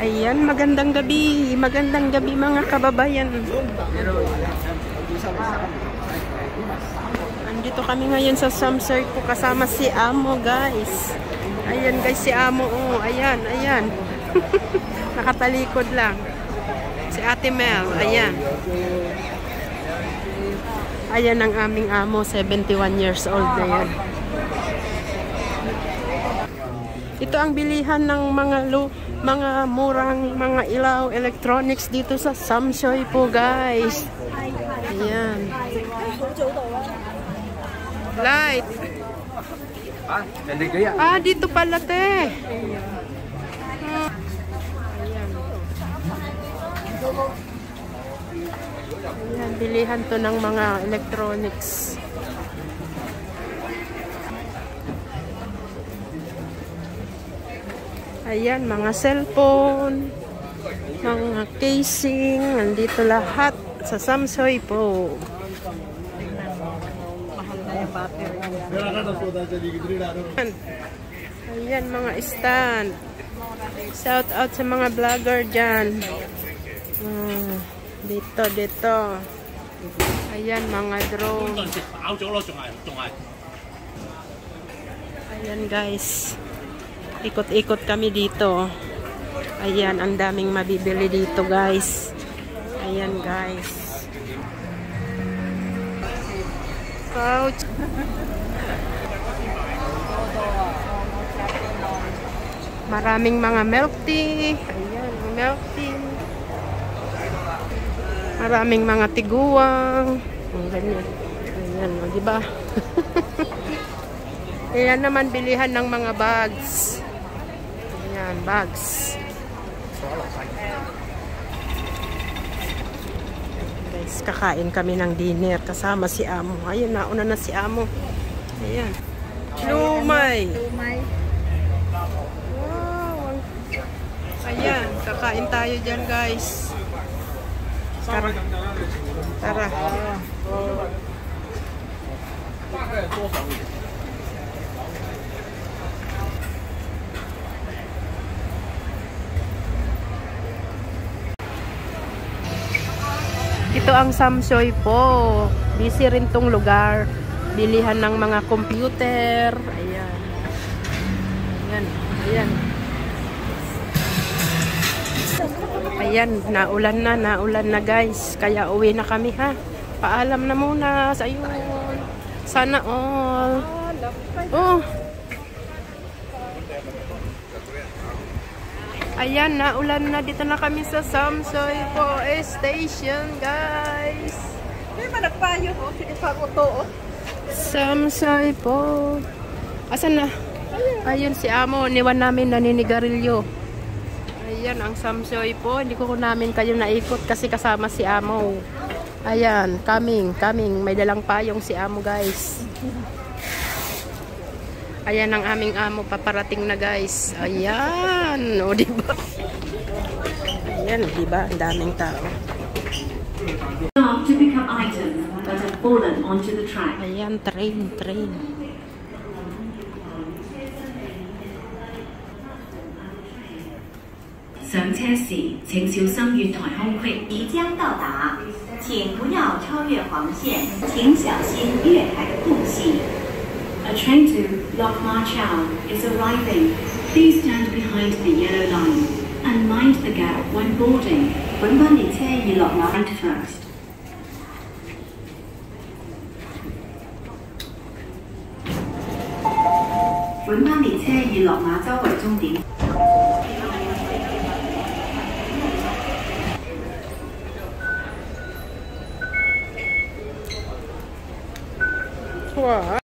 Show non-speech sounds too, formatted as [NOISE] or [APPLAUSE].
Ayan, magandang gabi. Magandang gabi mga kababayan. Andito kami ngayon sa Samsung po kasama si Amo guys. Ayan guys si Amo. Oh, ayan, ayan. [LAUGHS] Nakatalikod lang. Si Ate Mel. Ayan. Ayan ang aming amo. 71 years old na yan. Ito ang bilihan ng mga lu mga murang mga ilaw electronics dito sa Samsoy po guys. Ayan. Light. Ah. Ah, dito pala te. Ayan, bilihan to ng mga electronics. Ayan, mga cellphone, mga casing, nandito lahat sa Samsoy po. Ayan, mga stand. Shout out sa mga vlogger dyan. Ah, dito, dito. Ayan, mga drone. Ayan, guys. Ikot-ikot kami dito. Ayan, ang daming mabibili dito, guys. Ayan, guys. Ouch. Maraming mga milk tea. Ayan, milk tea. Maraming mga tiguang. Ang ganyan. Ayan, o, diba? [LAUGHS] Ayan naman bilihan ng mga bags. Ayan, bags. Guys, kakain kami ng dinner kasama si Amo. Ayun, nauna na si Amo. Ayan. Lumay. Lumay. Wow. Ayan, kakain tayo dyan guys. Tara. Tara. Ito ang Samsoy po. Busy rin tong lugar. Bilihan ng mga computer. Ayan. Ayan. Ayan. Ayan, naulan na, naulan na guys. Kaya uwi na kami ha. Paalam na muna. Ayun. Sana all. Oh. Ayan, naulan na. Dito na kami sa Samsoy po Station, guys. May managpayo ko. Sige pa ko to. oh. Samsoy po. Asan na? Ayun si Amo. Niwan namin naninigarilyo. Ayan ang Samsoy po. Hindi ko namin kayo naikot kasi kasama si Amo. Ayan, coming, coming. May dalang payong si Amo, guys. Ayan ang aming amo paparating na guys. Ayan, o di ba? Ayan, di ba? Ang daming tao. Staff to pick up items that have fallen onto the track. Ayan, train, train. 上车时请小心月台空隙。即将到达，请不要超越黄线，请小心月台的空隙。 A train to Lokma Chau is arriving. Please stand behind the yellow line and mind the gap when boarding. When first. What?